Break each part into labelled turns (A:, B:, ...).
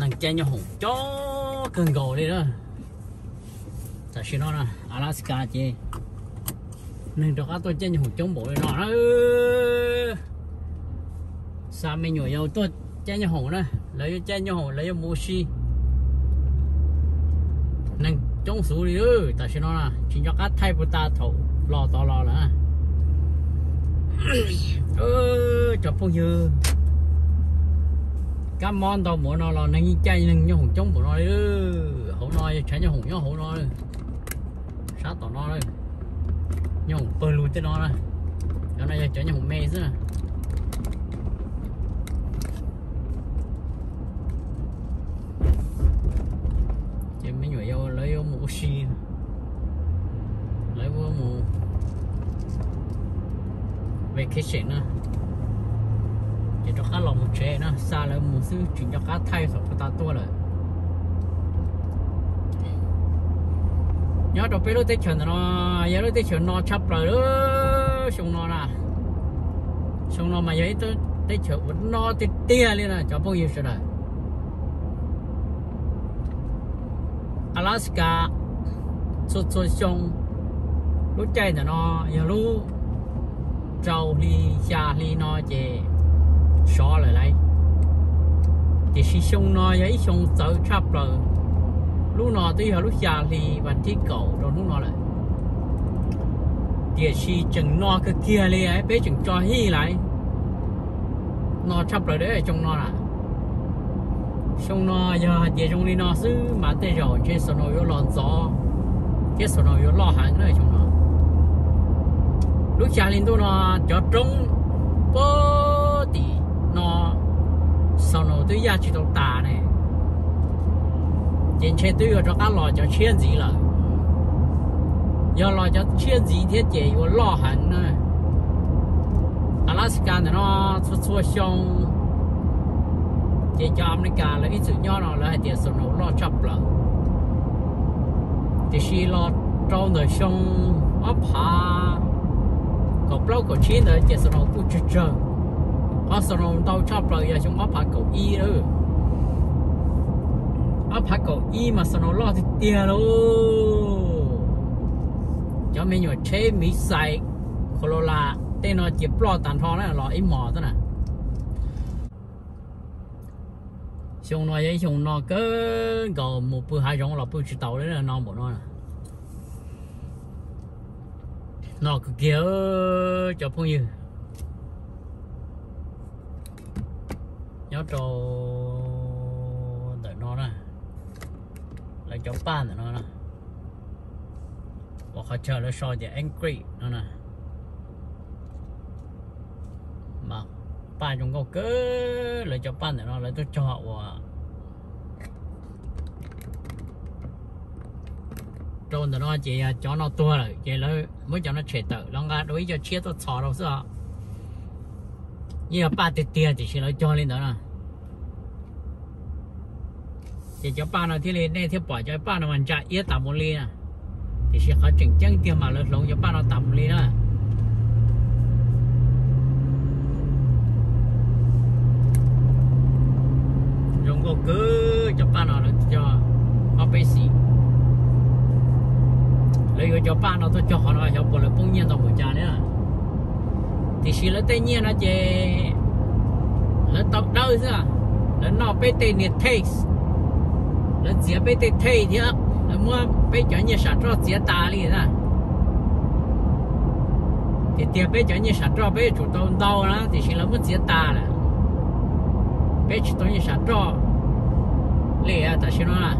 A: nàng chơi nhau hùng chó cần gồ đi đó. Tại sao nó là Alaska chị. Nên cho các tôi chơi nhau hùng chống bộ nó nó sao mình nhồi nhau tôi chơi nhau hùng đó. Lấy chơi nhau hùng lấy mua xi nên chống số đi ư tại sao nó là chỉ cho các thay của ta thầu lo to lo là ơ! Chọc phong dư cá món tao muốn nó là nâng chay nâng nhau hùng chống bộ nó đi. Ừ, hổ nói chạy nhau hùng nhau hổ nói sát tỏ nó đây nhau hùng bơi lùi tới nó đây cho nó chạy nhau hùng mê chứ chị mấy người yêu lấy yêu mũ xì lấy vô mũ vacation nữa chỉ cho khá lòng một trẻ nữa xa là một sự chuyển cho khá thay số của ta tua rồi nhớ đồ bê lô tê chuẩn nó nhớ lô tê chuẩn nó chấp rồi đó xong nó nè xong nó mà giấy tôi tê chuẩn vẫn nó tê tia lên nè cho bao nhiêu rồi Alaska xuất xuất xong lúc chạy thì nó giờ lúc trâu đi xa đi nó về xó lại đây thì khi xong nó ấy xong tới chắp rồi lúc nó hồi lúc già thì bạn tí cầu rồi lúc nó lại. Thì khi chừng nó cái kia đi ấy, bé chừng cho hi lại. Nó chắp rồi đấy ở trong nó là xong nó giờ thì trong đi nó xứ, mà tê rồi, trên sân nó yếu lòn gió. Cái sân nó yếu lo hẳn nữa trong nó lúc già lên tôi nó cho trống, bố thì sau tu ya ra chỉ ta tà này. Trên xe tôi ở cho các lò cho chuyên gì là giờ lò cho chuyên gì thiết chế có lo hẳn nữa. Alaska này nó xuất xuất xong. Chỉ cho America là ít sự nhỏ nó là tiền số nó lo chấp là thì khi lo trong đời xong, ấp hà có bao có chín rồi chỉ số nó cũng chưa chưa có số nó đâu chấp là giờ chúng ấp phải cầu y rồi, ấp phải cầu y mà số nó lo thì tiền luôn cho mình nhớ chế mỹ sai Corolla tên nó chỉ lo tàn thọ này là ít mỏ thôi nè xong nó vậy xong nó cứ có một bữa hai giống là bữa chỉ tàu đấy là nó một nó nó cứ kéo cho phong như nhớ cho đợi nó nè lại cho ban để nó nè và họ chờ nó soi để angry nó nè. Mà ba chúng có cứ lại cho ban để nó lại tôi cho họ trôn nó chỉ à, cho nó tua rồi. Chỉ nó mới cho nó chết tự nó ngã đối cho chết tôi xỏ đâu sao như ba tiền tiền thì chỉ nó cho lên đó nè chỉ cho ba nó thì lên đây thì bỏ cho ba nó mình chạy ít tạm một ly thì sẽ khó chỉnh chân tiền mà lớn cho ba nó tạm một ly cứ cho ba nó cho nó bê xì lấy cho ba nó tôi cho họ nó cho bộ là bông nhiên tao cha thì chỉ là tên nhiên nó chỉ là tập đâu sao là nó bê tên nhiệt taste là chỉ bê tên taste thì là mua bê cho nhiệt sản cho chỉ ta đi ra thì tiền bê cho nhiệt sản cho bê chủ động đâu đó, thì chỉ là muốn chỉ ta là bê chủ động nhiệt sản cho lẽ à ta chỉ nói là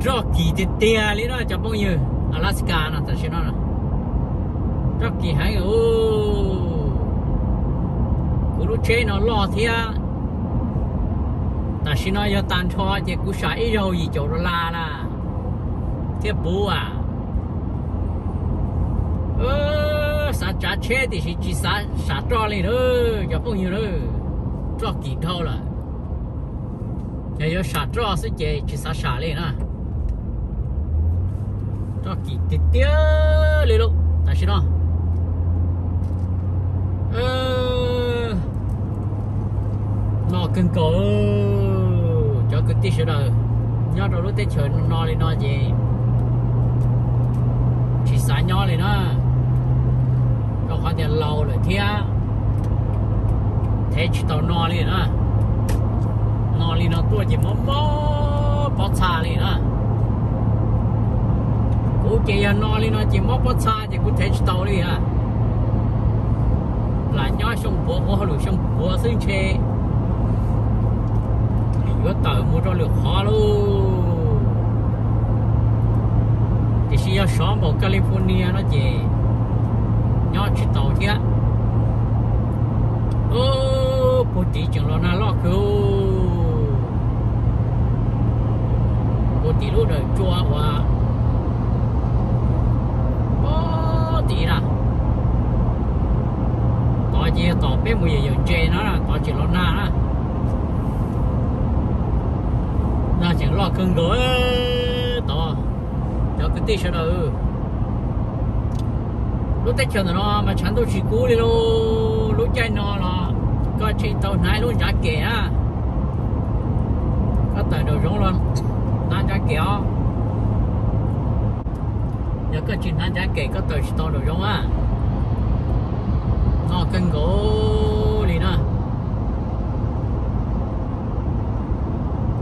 A: cho kỳ thì tia lý nó cho bao nhiêu Alaska nó ta xin nó nè. Cho kỳ hay ô cú lúc chơi nó lo thia ta xin nó cho tan cho thì cú sợ ít rồi gì chỗ nó la là thế bố à. Ơ sa trả chế thì chỉ chỉ sa sa cho lên thôi cho bao nhiêu thôi cho kỳ thâu là. Giờ sa cho sẽ chỉ chỉ sa sa lên à. Cho kỳ tít tía lên luôn tại sao đó nó cưng cổ cho cái tí sữa đời nhớ rồi lúc tết trời, nó lên nó gì. Chỉ xả nhỏ lên nó nó khoản tiền lâu rồi thế thế chỉ tao nó lên nó nó lên nó tua chỉ mó mó, bó xa đi nữa cú chỉ nó lên nó chỉ mó bó xa chỉ cú thế chỉ tao lên à là nhỏ sông bố bố lù sông bố sinh chơi có tờ mua cho được luôn. Thì khi ở xóm bộ California nó về nhỏ chỉ tàu thế ô, bố tí chẳng lo na lo cứu bố tí lúc đời chua và bố tí là tỏ gì tỏ biết mùi gì chê nó là tỏ chỉ lo na đó na chẳng lo cưng đối to cho cái tí sao đâu lúc tết chờ nó mà chẳng tôi chỉ cú đi lô, lúc chạy nó là có chỉ tàu này luôn, giá kẻ á. Có tờ đồ rong luôn na giá kẻ nhớ có chuyện na giá kẻ có tờ chỉ tàu đồ rong á. Nó cưng gỗ đi nè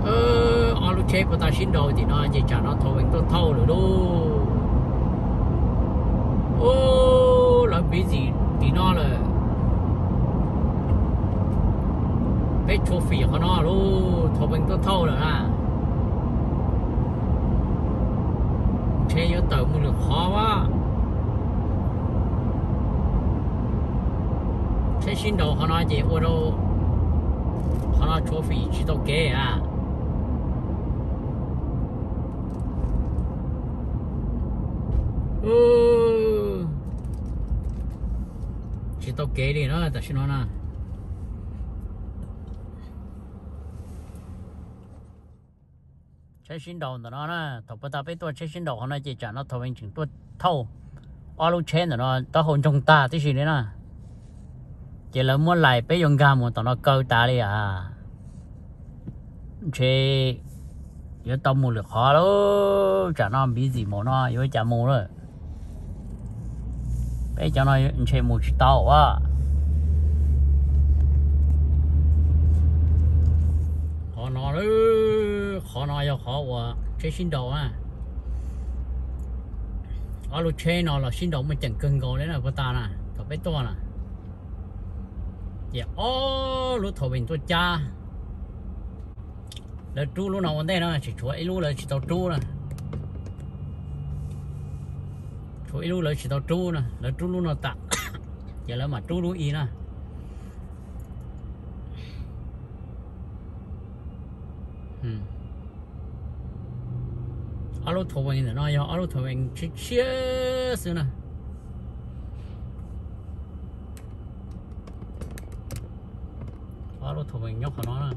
A: ờ ở lúc chế của ta xin rồi thì nó chỉ trả nó thầu anh tôi thâu rồi đâu ô, là bị gì? Thì nó là cái chua phỉ của nó luôn thầu anh tôi thâu rồi à. Chế yếu tờ mình được khó quá. Chế xin đầu họ nói gì ô đâu họ nói chua phỉ chỉ đâu kế à ừ Ừ. chỉ tao kể đi nó ta xin nó nè chế xin đầu nó nè thầu bắt ta biết tôi chế xin đầu họ nói chỉ trả nó thầu anh chừng tôi thâu ở lúc chế nó, tao hồn trong ta tí gì đấy nè chỉ là muốn lại bé dùng gam một tao nó câu ta đi à. Chế giờ tao mua được khó lắm. Trả nó bị gì mà nó, giờ trả mua rồi bây giờ nó chơi một chút tàu à khó nó đó họ nói cho họ và chơi xin đầu à ở lúc chơi nó là xin đầu mình chẳng cần gọi đấy là của ta nè có biết to nè. Dạ ô lúc thọ mình tôi cha. Là chú lúc nào còn đây nó chỉ chúa ấy lúc là chỉ tàu chú nè. Chú ý lúc là chỉ tao chú nè, lấy chú lúc nó tặng giờ lấy mà chú lúc ý nè alo thầu mình nói yo alo thầu mình chia chia xưa nè. Alo thầu mình nhóc của nó nè.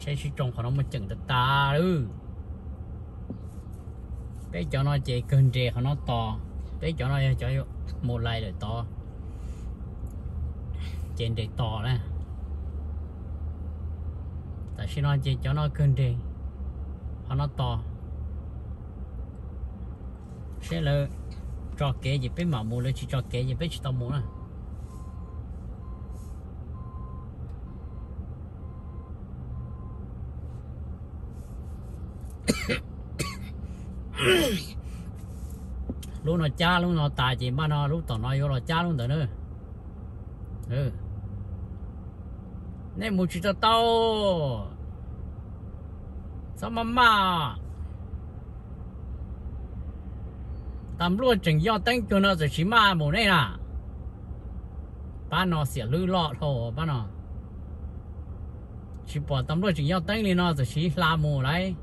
A: Chơi chỉ trồng của nó mà chừng được ta luôn bé cho nó chỉ cơn trẻ nó to. Bé cho nó cho một lại rồi to. Trên để to nè tại khi nó chỉ cho nó cơn trẻ nó to. Sẽ là cho kế gì bé mà mua, lấy chỉ cho kế gì bé chỉ tao mua nè lúc nó cha luôn nó tài chỉ mà nó lúc tao nói vô là cha luôn tao nữa ừ nên một chút tao sao mà mà tạm luôn chừng do tăng cho nó rồi chỉ mà một này là ba nó sẽ lư lọ thôi ba nó chỉ bỏ tạm luôn chừng do tăng lên nó rồi chỉ làm một đấy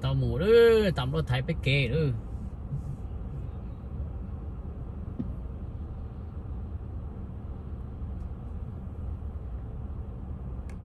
A: tao mù đó tao lo thấy bé kê đó.